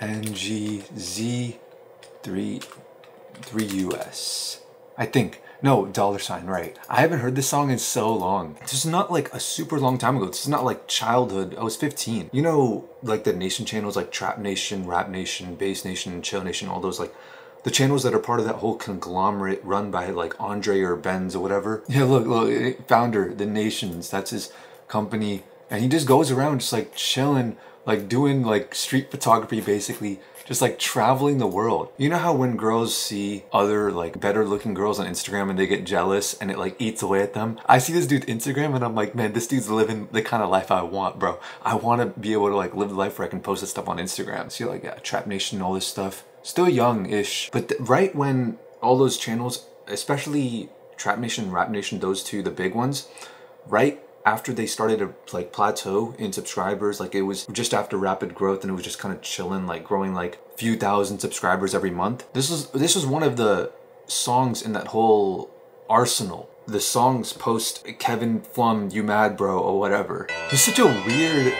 NGZ3 3US. I think. No, dollar sign, right. I haven't heard this song in so long. This is not like a super long time ago. This is not like childhood. I was 15. You know, like the nation channels like Trap Nation, Rap Nation, Bass Nation, Chill Nation, all those like the channels that are part of that whole conglomerate run by like Andre or Benz or whatever. Yeah, look, look, eh, founder, The Nations, that's his company. And he just goes around just like chilling, like doing like street photography basically just like traveling the world. You know how when girls see other like better looking girls on Instagram and they get jealous and it like eats away at them? I see this dude's Instagram and I'm like, man, this dude's living the kind of life I want, bro. I want to be able to like live the life where I can post this stuff on Instagram. See like yeah, Trap Nation, and all this stuff. Still young-ish, but right when all those channels, especially Trap Nation, Rap Nation, those two, the big ones, right after they started to like plateau in subscribers, like it was just after rapid growth and it was just kind of chilling, like growing like few thousand subscribers every month. This was this was one of the songs in that whole arsenal. The songs post Kevin Flum, You Mad Bro or whatever. It's such a weird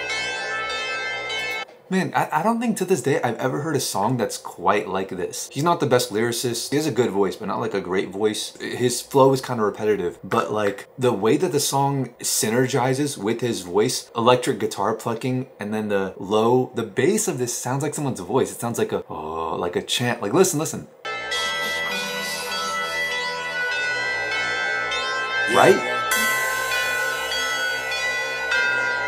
Man, I, I, don't think to this day I've ever heard a song that's quite like this. He's not the best lyricist. He has a good voice, but not like a great voice. His flow is kind of repetitive, but like the way that the song synergizes with his voice, electric guitar plucking, and then the low, the bass of this sounds like someone's voice. It sounds like a, oh, like a chant. Like listen, listen. Right?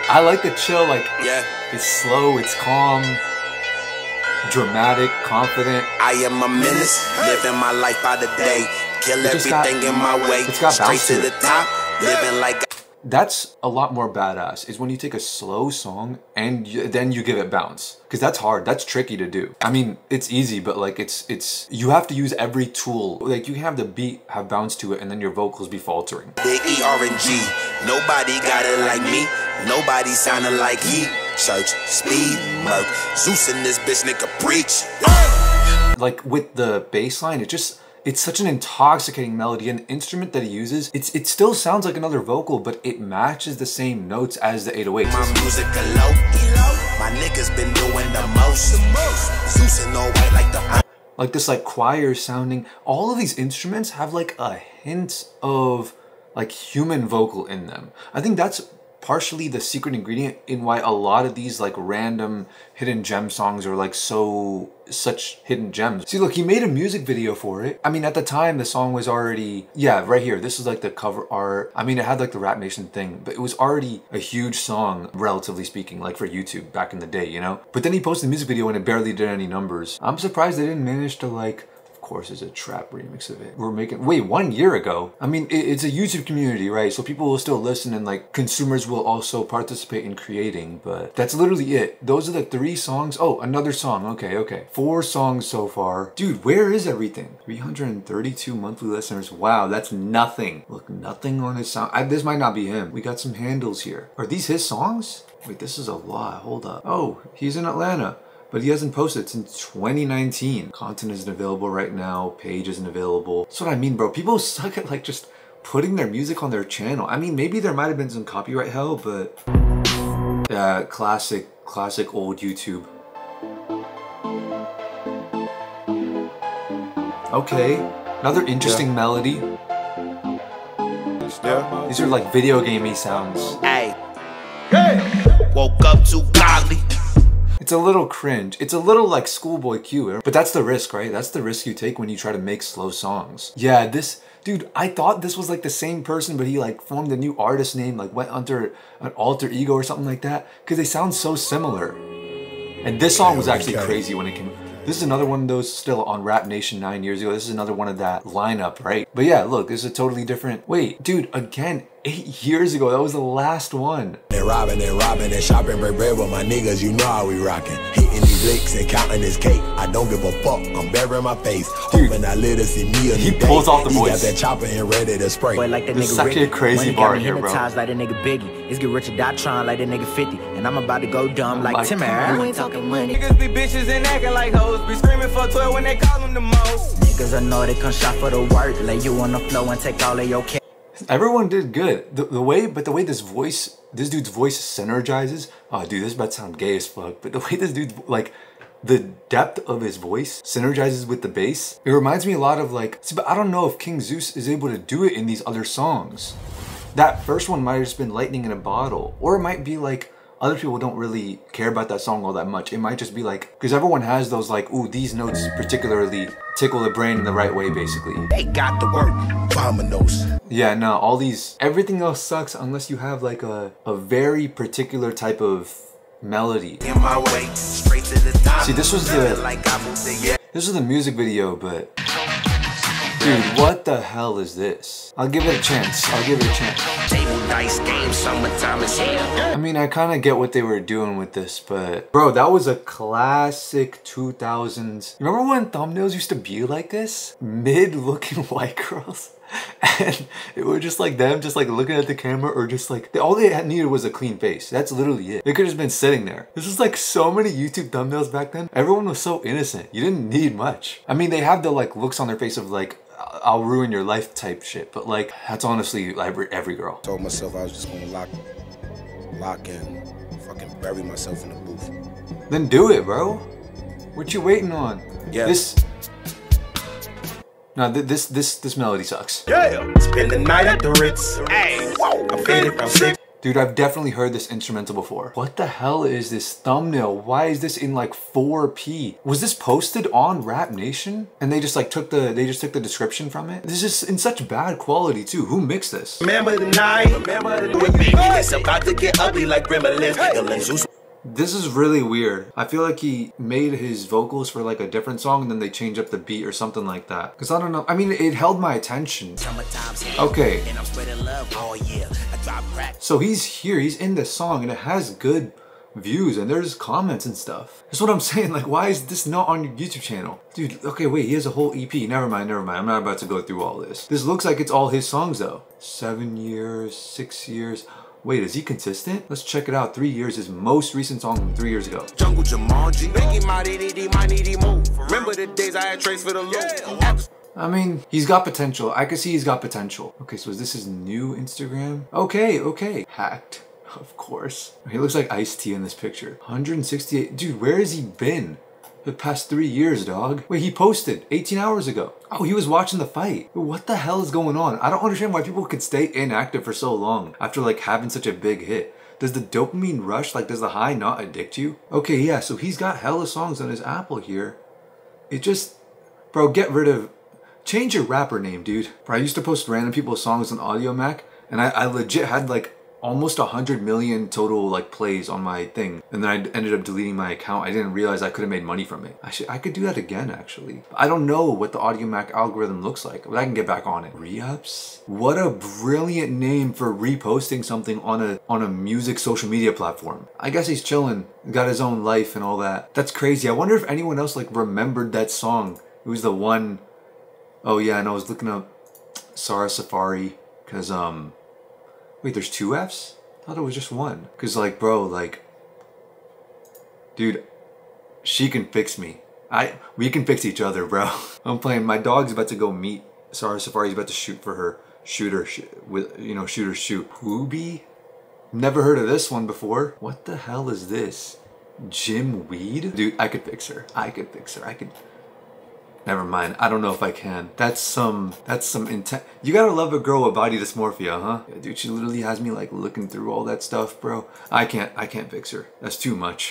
I like the chill, like yeah. it's slow, it's calm, dramatic, confident. I am a menace, living my life by the day. Kill everything got, in my way. It's got Straight to the top, living like that's a lot more badass is when you take a slow song and you, then you give it bounce because that's hard that's tricky to do i mean it's easy but like it's it's you have to use every tool like you have the beat have bounce to it and then your vocals be faltering the e-r-n-g nobody got it like me nobody sounding like he church speed murk zeus in this bitch nigga preach like with the bass line it just it's such an intoxicating melody. An instrument that he uses, it's it still sounds like another vocal, but it matches the same notes as the 808s. My music low, my niggas been doing the most, the most. Zeus and all white like the like this like choir sounding. All of these instruments have like a hint of like human vocal in them. I think that's partially the secret ingredient in why a lot of these like random hidden gem songs are like so such hidden gems. See, look, he made a music video for it. I mean, at the time, the song was already, yeah, right here. This is like the cover art. I mean, it had like the Rap Nation thing, but it was already a huge song, relatively speaking, like for YouTube back in the day, you know? But then he posted the music video and it barely did any numbers. I'm surprised they didn't manage to like course, is a trap remix of it. We're making, wait, one year ago? I mean, it, it's a YouTube community, right? So people will still listen and like consumers will also participate in creating, but that's literally it. Those are the three songs. Oh, another song. Okay, okay. Four songs so far. Dude, where is everything? 332 monthly listeners. Wow, that's nothing. Look, nothing on his sound. I, this might not be him. We got some handles here. Are these his songs? Wait, this is a lot. Hold up. Oh, he's in Atlanta but he hasn't posted since 2019. Content isn't available right now, page isn't available. That's what I mean, bro. People suck at like just putting their music on their channel. I mean, maybe there might have been some copyright hell, but yeah, classic, classic old YouTube. Okay, another interesting yeah. melody. Yeah. These are like video gamey sounds. Hey. Hey. Woke up too godly. It's a little cringe. It's a little like Schoolboy Q, eh? but that's the risk, right? That's the risk you take when you try to make slow songs. Yeah, this, dude, I thought this was like the same person, but he like formed a new artist name, like went under an alter ego or something like that, because they sound so similar. And this song was actually crazy when it came. This is another one of those still on Rap Nation nine years ago. This is another one of that lineup, right? But yeah, look, this is a totally different. Wait, dude, again, eight years ago. That was the last one. And robbing and robbing and shopping break bread with my niggas. You know how we rocking. Hitting these licks and counting this cake. I don't give a fuck. I'm burying my face. Dude, Hoping I live to see me He pulls off the he voice. He got that chopper and ready to spray. Boy, like that this nigga is actually a crazy bar here, bro. like that nigga Biggie. It's get rich or die trying like that nigga 50. And I'm about to go dumb like, like Timmy. You ain't talking money. Niggas be bitches and acting like hoes. Be screaming for 12 when they call them the most. Niggas I know they come shop for the work. Lay you on the floor and take all of your cash. Everyone did good. The, the way, but the way this voice, this dude's voice synergizes. Oh, dude, this about to sound gay as fuck. But the way this dude, like, the depth of his voice synergizes with the bass. It reminds me a lot of like, see, but I don't know if King Zeus is able to do it in these other songs. That first one might have just been lightning in a bottle, or it might be like other people don't really care about that song all that much. It might just be like, because everyone has those like, ooh, these notes particularly tickle the brain in the right way, basically. They got the work. Vominos. Yeah, no, all these, everything else sucks unless you have like a, a very particular type of melody. In my way, straight to the top. See, this was the- like I moved the yeah. This is the music video, but dude, what the hell is this? I'll give it a chance. I'll give it a chance. I mean, I kind of get what they were doing with this, but bro, that was a classic 2000s. Remember when thumbnails used to be like this? Mid-looking white girls. And it was just like them, just like looking at the camera, or just like they, all they had needed was a clean face. That's literally it. They could have just been sitting there. This is like so many YouTube thumbnails back then. Everyone was so innocent. You didn't need much. I mean, they have the like looks on their face of like I'll ruin your life type shit, but like that's honestly like every, every girl. Told myself I was just gonna lock, lock in, fucking bury myself in the booth. Then do it, bro. What you waiting on? Yeah. This. No, th- this this this melody sucks. Yeah. Spend the night at the Ritz. Hey. I'm faded from six. Dude, I've definitely heard this instrumental before. What the hell is this thumbnail? Why is this in like 4p? Was this posted on Rap Nation? And they just like took the they just took the description from it? This is in such bad quality too. Who mixed this? Remember the night. Remember the with me. It's about to get ugly like gremlins. Hey. This is really weird. I feel like he made his vocals for like a different song and then they change up the beat or something like that. Cause I don't know. I mean, it held my attention. Okay. So he's here, he's in this song, and it has good views, and there's comments and stuff. That's what I'm saying. Like, why is this not on your YouTube channel? Dude, okay, wait, he has a whole EP. Never mind, never mind. I'm not about to go through all this. This looks like it's all his songs, though. Seven years, six years. Wait, is he consistent? Let's check it out. Three years, his most recent song from three years ago. Jungle Jumanji. Biggie, my DD, my DD move. Remember the days I had traced for the loot. I mean, he's got potential. I can see he's got potential. Okay, so is this his new Instagram? Okay, okay. Hacked, of course. He looks like Ice T in this picture. 168. Dude, where has he been? The past three years, dog. Wait, he posted 18 hours ago. Oh, he was watching the fight. What the hell is going on? I don't understand why people could stay inactive for so long after like having such a big hit. Does the dopamine rush, like does the high not addict you? Okay, yeah, so he's got hella songs on his Apple here. It just, bro, get rid of, change your rapper name, dude. Bro, I used to post random people's songs on Audiomack, and I, I legit had like almost a hundred million total like plays on my thing, and then I ended up deleting my account. I didn't realize I could have made money from it. I should, I could do that again actually. I don't know what the Audiomack algorithm looks like, but I can get back on it. Re-ups? What a brilliant name for reposting something on a on a music social media platform. I guess he's chilling, got his own life and all that. That's crazy. I wonder if anyone else like remembered that song. It was the one Oh yeah, and I was looking up Sara Saffari because um wait, there's two Fs? I thought it was just one. Cause like, bro, like, dude, she can fix me. I we can fix each other, bro. I'm playing. My dog's about to go meet Sara Saffari's about to shoot for her shooter sh- with you know shoot shooter shoot. Hoobie? Never heard of this one before. What the hell is this? Jim Weed? Dude, I could fix her. I could fix her. I could. Never mind. I don't know if I can. That's some. That's some intent. You gotta love a girl with body dysmorphia, huh? Yeah, dude, she literally has me like looking through all that stuff, bro. I can't. I can't fix her. That's too much.